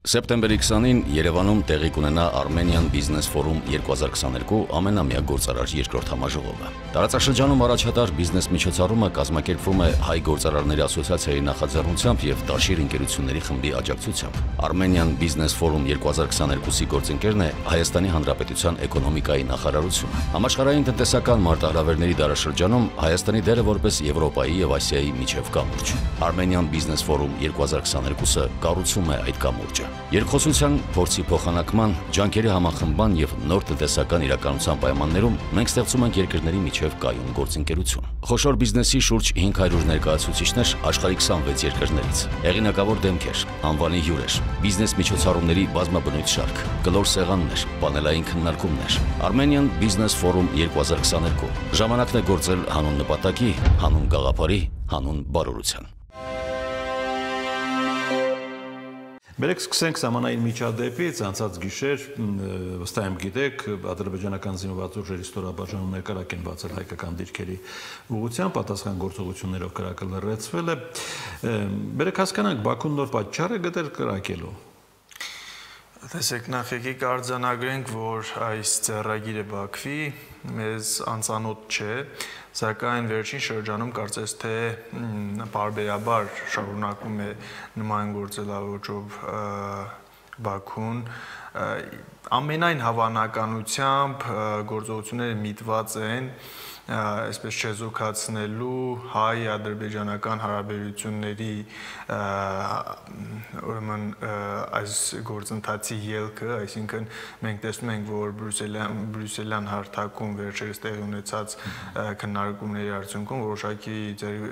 Սեպտեմբերի 20-ին Երևանում տեղի կունենա Armenian Business Forum 2022 ամենամյա գործարար երկրորդ համաժողովը։ Տարածաշրջանում առաջատար բիզնես միջոցառումը կազմակերպվում է Հայ գործարարների ասոցիացիայի նախաձեռնությամբ եւ Տաշիր ընկերությունների խմբի աջակցությամբ։ Armenian Business Forum 2022-ի գործընկերն է Հայաստանի Հանրապետության էկոնոմիկայի նախարարությունը։ Համաշխարհային տնտեսական մարտահրավերների դարաշրջանում Հայաստանի դերը որպես Եվրոպայի եւ Ասիայի միջև կամուրջ։ Armenian Business Forum 2022-ը կառուցում է այդ կամուրջը։ Երկխոսության փորձի փոխանակման, ջանքերի համախմբան եւ նոր տնտեսական իրականության պայմաններում մենք ստեղծում ենք երկրների միջև կայուն գործընկերություն։ Խոշոր բիզնեսի շուրջ 500 ներկայացուցիչներ աշխարհի 26 երկրներից։ Հեղինակավոր դեմքեր, անվանի հյուրեր, բիզնես միջոցառումների բազմաբնույթ շարք, գլոր սեղաններ, պանելային քննարկումներ։ Armenian Business Forum 2022 ժամանակն է գործել հանուն նպատակի, հանուն գաղափարի, հանուն բարօրության։ Բերեք սկսենք սահմանային միջադեպից, անցած գիշեր վստահ եմ գիտեք, ադրբեջանական զինված ուժերի ստորաբաժանում ներկայակ են բացել հայկական դիրքերի ուղղությամբ, պատասխան գործողություններով կրակը լրացվել է։ Բերեք հասկանանք, Բաքուն նոր պատճառ է գտել կրակելու։ Տեսեք, նախ եկեք արձանագրենք, որ այս ծեռագիրը Բաքվի մեզ անծանոթ չէ, սակայն վերջին շրջանում կարծես թե բարբերաբար շարունակում է նման գործելավոճով Բաքուն ամենայն հավանականությամբ գործողությունները միտված են այսպես չեզոքացնելու հայ-ադրբեջանական հարաբերությունների ուրեմն այս գործընթացի ելքը, այսինքն մենք տեսնում ենք, որ բրյուսելյան բրյուսելյան հարթակում վերջերս տեղի ունեցած քննարկումների արդյունքում որոշակի ձեր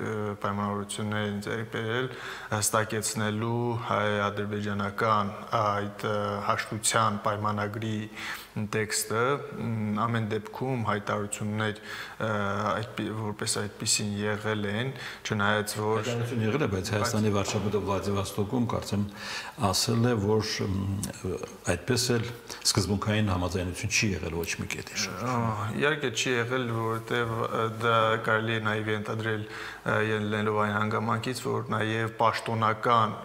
պայմանավորություններ են ձեր բերել հստակեցնելու հայ-ադրբեջանական այդ հաշտության պայմանագրի տեքստը ամեն դեպքում հայտարարություններ այդ որպես այդպեսին եղել են, չնայած որ հայտարարություն եղել է, բայց Հայաստանի վարչապետը Վլադիվոստոկում կարծեմ ասել է, որ այդպես էլ սկզբունքային համաձայնություն չի եղել ոչ մի կետի շուրջ։ Իհարկե չի եղել, որովհետև դա կարելի է նաև ենթադրել ելնելով այն հանգամանքից, որ նաև պաշտոնական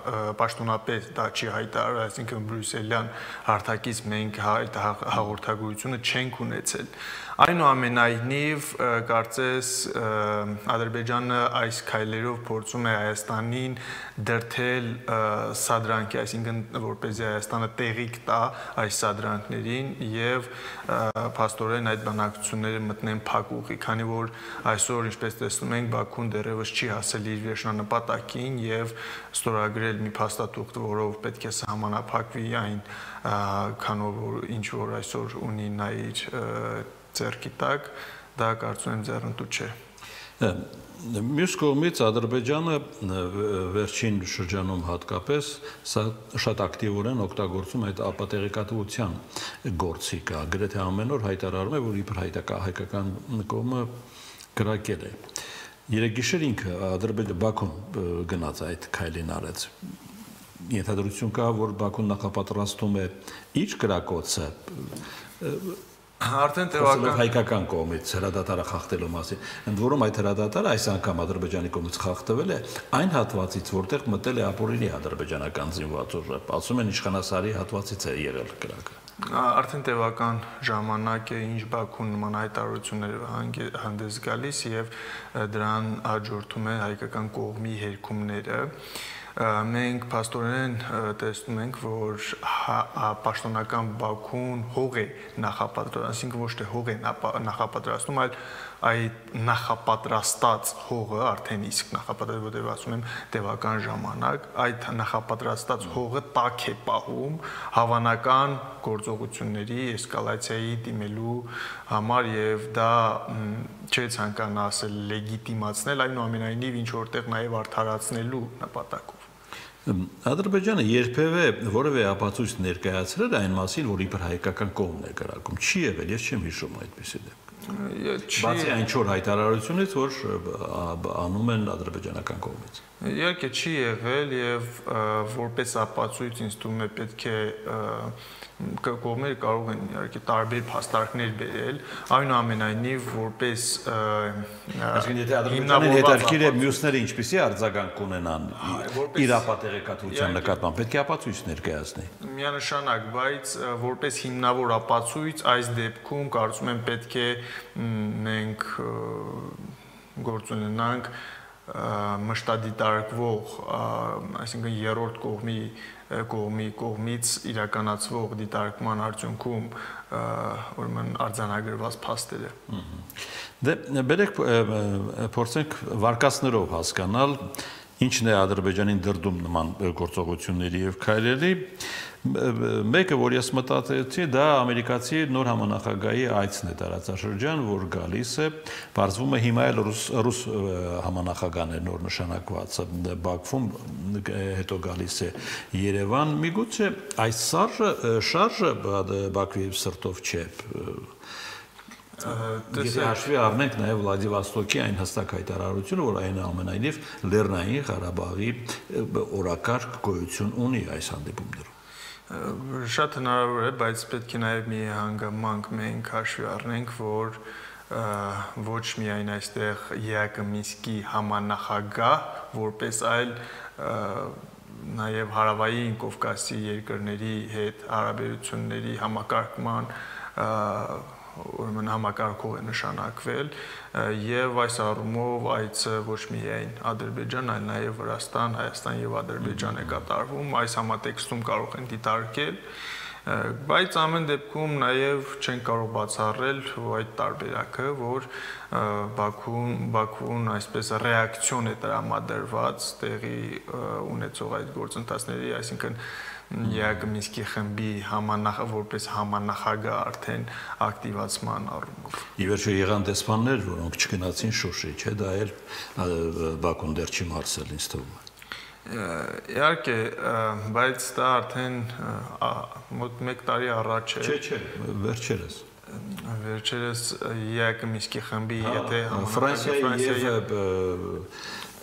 պաշտոնապես դա չի հայտարարել, այսինքն բրյուսելյան հարթակից մենք այդ հաղորդագրությունը չենք ունեցել։ Այնուամենայնիվ կարծես Ադրբեջանը այս քայլերով փորձում է Հայաստանին դրթել սադրանքի, այսինքն որպեսզի Հայաստանը տեղիք տա այս սադրանքներին եւ փաստորեն այդ բանակցությունները մտնեն փակուղի, քանի որ այսօր ինչպես տեսնում ենք Բաքուն դեռևս չի հասել իր վերջնանպատակին եւ ստորագրել մի փաստաթուղթ, որով պետք է սահմանափակվի այն քանով ինչ որ այսօր ունի նա իր ձեռքի տակ, դա կարծում եմ ձեռնտու չէ։ Մյուս կողմից Ադրբեջանը վերջին շրջանում հատկապես շատ ակտիվորեն օգտագործում այդ ապատեղեկատվության գործիքը, գրեթե ամեն օր հայտարարում է, որ իբր հայկական կողմը գրակել է։ Երեք գիշեր ինքը Ադրբեջան Բաքուն գնաց այդ քայլին արեց ենթադրություն կա, որ Բաքուն նախապատրաստում է իր գրակոցը Արդեն տևական հայկական կողմից հրադադարը խախտելու մասին։ Ընդ որում այդ հրադադարը այս անգամ Ադրբեջանի կողմից խախտվել է այն հատվածից, որտեղ մտել է ապօրինի ադրբեջանական զինված ուժը։ Ասում են իշխանասարի հատվածից է եղել կրակը։ Արդեն տևական ժամանակ է ինչ Բաքուն նման հայտարարություններ հանդես գալիս եւ դրան հաջորդում է հայկական կողմի հերքումները մենք փաստորեն տեսնում ենք, որ պաշտոնական Բաքուն հող է նախապատրաստում, այսինքն ոչ թե հող է նախապատրաստում, այլ այդ նախապատրաստած հողը արդեն իսկ նախապատրաստած, որտեղ ասում եմ տևական ժամանակ, այդ նախապատրաստած հողը տակ է պահում հավանական գործողությունների էսկալացիայի դիմելու համար եւ դա չէ ցանկանա ասել լեգիտիմացնել այնուամենայնիվ ինչ որտեղ նաեւ արդարացնելու նպատակով Ադրբեջանը երբևէ որևէ ապացույց ներկայացրել այն մասին, որ իբր հայկական կողմն է կրակում։ Չի եղել, ես չեմ հիշում այդպեսի դեպք։ Բացի այն չոր հայտարարությունից, որ անում են ադրբեջանական կողմից։ Իհարկե չի եղել եւ որպես ապացույց ինձ թվում է պետք է կողմերը կարող են իհարկե տարբեր փաստարկներ բերել, այնուամենայնիվ որպես այսինքն եթե ադրբեջանին հետաքրքիր է մյուսները ինչպեսի արձագանք կունենան իր ապատեղեկատվության նկատմամբ, պետք է ապացույց ներկայացնի։ Միանշանակ, բայց որպես հիմնավոր ապացույց այս դեպքում կարծում եմ պետք է մենք գործ ունենանք մշտադիտարկվող, այսինքն երրորդ կողմի կողմի կողմից իրականացվող դիտարկման արդյունքում ուրեմն արձանագրված փաստերը։ Դե բերեք փորձենք վարկածներով հասկանալ ինչն է Ադրբեջանին դրդում նման գործողությունների եւ քայլերի մեկը որ ես մտածեցի դա ամերիկացի նոր համանախագահի այցն է տարածաշրջան որ գալիս է բարձվում է հիմա էլ ռուս ռուս համանախագահն է նոր նշանակված Բաքվում հետո գալիս է Երևան միգուցե այս սարժը շարժը Բաքվի սրտով չէ Եթե հաշվի առնենք նաև Վլադիվոստոկի այն հստակ հայտարարությունը, որ այն ամենայնիվ Լեռնային Ղարաբաղի օրակարգ գոյություն ունի այս հանդիպումներում շատ հնարավոր է, բայց պետք է նաև մի հանգամանք մենք հաշվի առնենք, որ ոչ միայն այստեղ ԵԱԿ Մինսկի համանախագահ, որպես այլ նաև հարավային Կովկասի երկրների հետ հարաբերությունների համակարգման ուրեմն համակարգող է նշանակվել եւ այս առումով այցը ոչ միայն Ադրբեջան, այլ նաեւ Վրաստան, Հայաստան եւ Ադրբեջան է կատարվում, այս համատեքստում կարող են դիտարկել բայց ամեն դեպքում նաև չեն կարող բացառել այդ տարբերակը, որ Բաքուն Բաքուն այսպես ռեակցիոն է տրամադրված տեղի ունեցող այդ գործընթացների, այսինքն ԵԱԿ Մինսկի խմբի համանախ որպես համանախագահ արդեն ակտիվացման առումով։ Ի վերջո եղան դեսպաններ, որոնք չգնացին Շուշի, չէ՞, դա էլ Բաքուն դեռ չի մարսել ինձ թվում է։ Իհարկե, բայց դա արդեն մոտ 1 տարի առաջ է։ Չէ, չէ, վերջերս վերջերս ԵԱԿ Մինսկի խմբի եթե Ֆրանսիայի եւ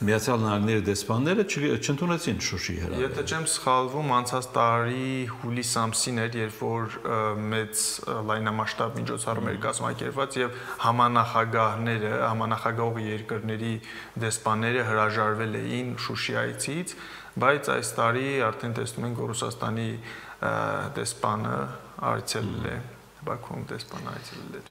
Միացյալ Նահանգների դեսպանները չընդունեցին Շուշի հրավերը։ Եթե չեմ սխալվում, անցած տարի հուլիս ամսին էր, երբ որ մեծ լայնամասշտաբ միջոցառում էր կազմակերպված եւ համանախագահները, համանախագահող երկրների դեսպանները հրաժարվել էին Շուշի այցից, բայց այս տարի արդեն տեսնում ենք Ռուսաստանի դեսպանը այցելել է Բաքվում դեսպան այցելել է